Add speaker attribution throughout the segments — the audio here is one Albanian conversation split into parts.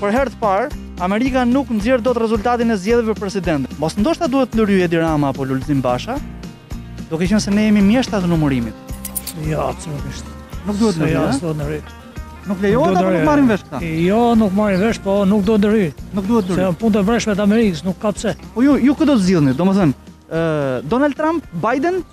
Speaker 1: Për herë të parë, Amerika nuk nxjerr dot rezultatin e zgjedhjeve për president. Mos ndoshta duhet të ndërhyjë Edi Rama apo Lulzim Basha, duke qenë se ne jemi mjeshtra të numërimit.
Speaker 2: Jo, absolutisht.
Speaker 1: Nuk duhet
Speaker 2: të
Speaker 1: ndërhyjë.
Speaker 2: Jo, në rrit.
Speaker 1: Nuk lejohet apo nuk marrin vesh këta?
Speaker 2: Jo, nuk marrin vesh, po nuk do të ndërhyjë.
Speaker 1: Nuk duhet
Speaker 2: të
Speaker 1: ndërhyjë.
Speaker 2: Se janë punë të brendshme të Amerikës, nuk ka pse.
Speaker 1: Po ju ju kë do të zgjidhni, domethënë, ë Donald Trump, Biden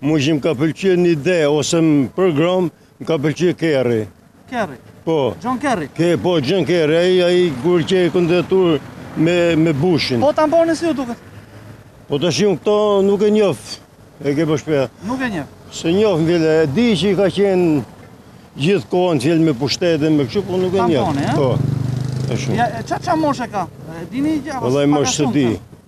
Speaker 3: Mu që më ka pëlqyer një ide ose më program, më ka pëlqyer Kerri.
Speaker 1: Kerri?
Speaker 3: Po.
Speaker 1: John Kerri?
Speaker 3: Ke, po, John Kerri, ai, ai kur qe kandidat me, me Bushin.
Speaker 1: Po, tamponi si ju duket.
Speaker 3: Po të shimë këtë nuk e njof, e ke përshpe. Po
Speaker 1: nuk e njef?
Speaker 3: S'e njof në vile, e di që i ka qenë gjithë kohën që me pushtetin, me kështu, po nuk e njof.
Speaker 1: Tamponi, e?
Speaker 3: Po, e shumë.
Speaker 1: Ja, e ça ça moshe ka? E dini i
Speaker 3: gja,
Speaker 1: pak a shumë?
Speaker 3: Vallaj moshën s'ia di.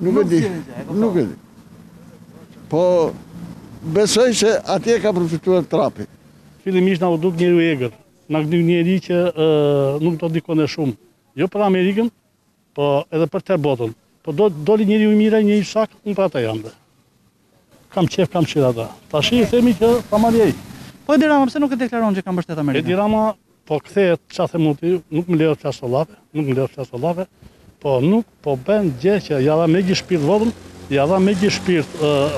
Speaker 1: Nuk e di,
Speaker 3: nuk e
Speaker 2: di. Po besoj se
Speaker 4: atje ka përfituar Trampi.
Speaker 5: Fillimisht na u duk njeri i egër, na u duk njeri që nuk do ndikonte shumë, jo për Amerikën, po edhe për tërë botën. Po doli njeri i mirë, njeri i saktë, unë për atë jam. Kam qef, kam qef ai. Tash i themi që ta marrë ai.
Speaker 1: Po Edi Rama pse nuk e deklaron që kë mbështet
Speaker 5: në
Speaker 1: Amerikë?
Speaker 5: Edi Rama po këtejt ça them unë ty, nuk më lejon të flas llafe, nuk më lejon të flas llafe, po nuk po bën gjë që ja dhashë me gjithë shpirt votën, ja dhashë me gjithë shpirt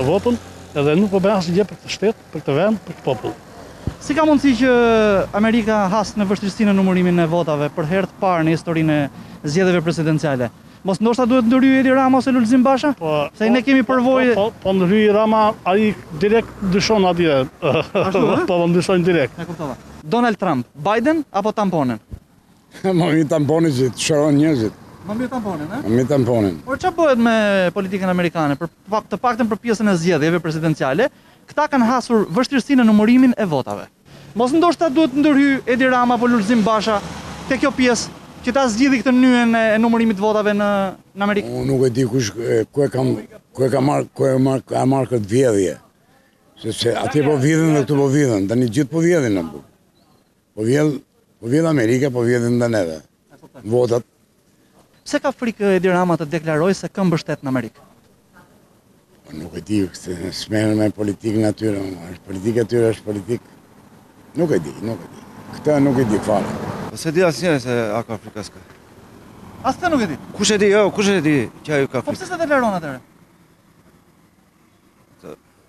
Speaker 5: votën, edhe nuk po bën asgjë për këtë shtet, për këtë vend, për këtë popull.
Speaker 1: Si ka mundësi që Amerika has në vështirësi në numërimin e votave për herë të parë në historinë e zgjedhjeve presidenciale? Mos ndoshta duhet ndërhyjë Edi Rama ose Lulzim Basha?
Speaker 5: Po.
Speaker 1: Se ne kemi përvojë.
Speaker 5: Po, po ndërhyri Rama, ai direkt dyshon atje.
Speaker 1: Ashtu, ha?
Speaker 5: Po, po dyshon direkt.
Speaker 1: E kuptova. Donald Trump, Biden apo tamponin?
Speaker 6: Më mirë tamponin që të shëron njerëzit.
Speaker 1: Më mirë tamponin, ha?
Speaker 6: Më mirë tamponin.
Speaker 1: Por çfarë bëhet me politikën amerikane? Po të paktën për pjesën e zgjedhjeve presidenciale, këta kanë hasur vështirësi në numërimin e votave. Mos ndoshta duhet të ndërhyjë Edi Rama apo Lulzim Basha te kjo pjesë që ta zgjidhë këtë nyjen e numërimit të votave në në Amerikë.
Speaker 6: Unë nuk e di kush ku e kam ku e ka marrë ku e marrë ka marrë këtë vjedhje. Sepse atje po vjedhin dhe këtu po vjedhin. Tani gjithë po vjedhin në botë. Po vjedh po vjedh Amerika, po vjedhin dhe neve. votat.
Speaker 1: Pse ka frikë Edi Rama të deklarojë se kë mbështet në Amerikë?
Speaker 6: Po nuk e di, se s'merrem me politikën e atyre, është politikë e atyre, është politikë. Nuk e di, nuk e di. Këtë nuk e di fare.
Speaker 7: Po s'e di asnjeri se a ka frikë a s'ka.
Speaker 1: As këtë nuk e di?
Speaker 7: Kush e di, jo, kush e di që ai ka
Speaker 1: frikë.
Speaker 7: Po
Speaker 1: pse s'e deklaron atëherë?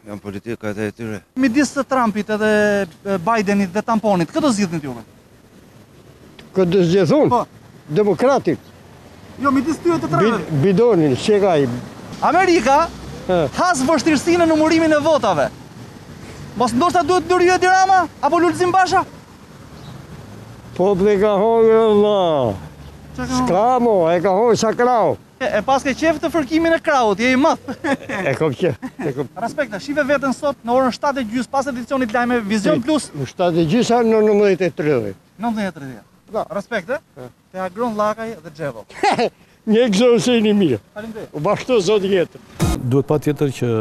Speaker 7: Janë politika edhe e tyre.
Speaker 1: Midis Trumpit edhe Bidenit dhe tamponit, kë do zgjidhnit juve?
Speaker 4: Kë do zgjidhja?
Speaker 1: Po.
Speaker 4: Demokratët.
Speaker 1: Jo, midis këtyre të
Speaker 4: treve. Bidenin, që
Speaker 1: ka
Speaker 4: i...
Speaker 1: Amerika has vështirësi në numërimin e votave. Mos ndoshta duhet të ndërhyjë Edi Rama? Apo Lulzim Basha?
Speaker 4: Po të ka
Speaker 1: hongër, valla.
Speaker 4: S'ka mo, e ka hongër sa krahut.
Speaker 1: E paske qef ti fërkimin e krahut, je i madh!
Speaker 4: E kom qef, e kom.
Speaker 1: Respekte, shife veten sot në orën shtatë e gjysmë pas edicionit të lajmeve Vizion Plus.
Speaker 4: Në shtatë e gjysmë a në nëntëmbëdhjetë
Speaker 1: e
Speaker 4: tridhjetë?
Speaker 1: Nëntëmbëdhjetë e tridhjetë. Po. Respekte, te Agron Llakaj dhe Xhevo.
Speaker 4: Një egzorcim i mirë.
Speaker 1: Faleminderit.
Speaker 4: Ju dhashtë zoti jetë.
Speaker 8: Duhet patjetër që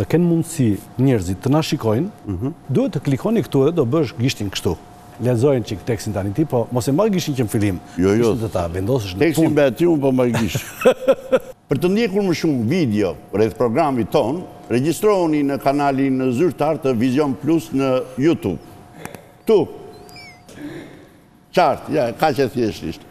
Speaker 8: të kenë mundësi njerëzit të na shikojnë, duhet të klikoni këtu edhe do bësh gishtin kështu. Lexoje një çik tekstin tani ti, po mos e mbaj gishtin që në fillim, gishtin do ta vendosësh në fund.
Speaker 9: Tekstin mbaje ti, unë po mbaj gishtin. Për të ndjekur më shumë video rreth programit tonë, regjistrohuni në kanalin zyrtar të Vizion Plus në YouTube. Këtu. Qartë, ja, kaq e thjeshtë ishte.